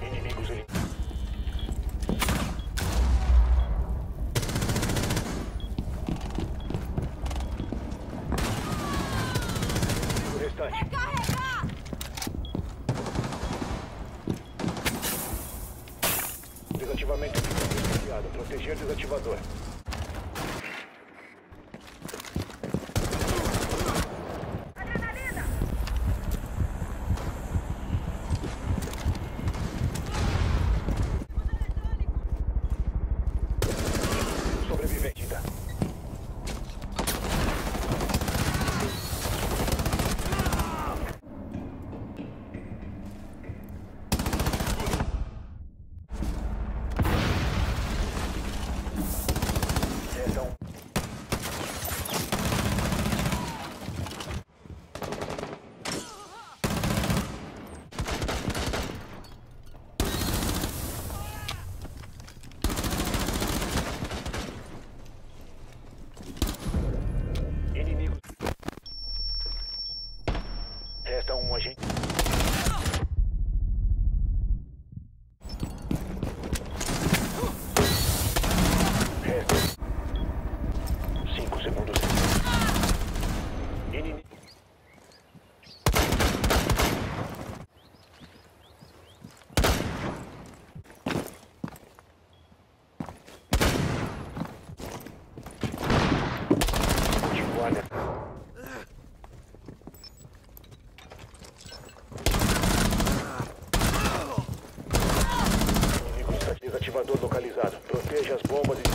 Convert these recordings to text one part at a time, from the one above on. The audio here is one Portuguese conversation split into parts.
Inimigos. O restante. Carregar! Desativamento de desconfiado. Proteger desativador. elevador localizado. Proteja as bombas e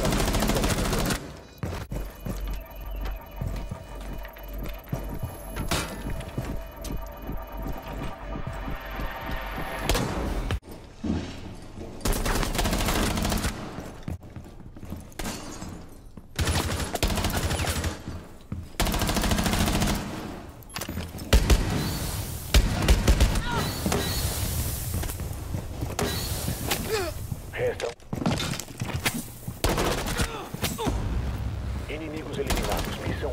Inimigos eliminados. Missão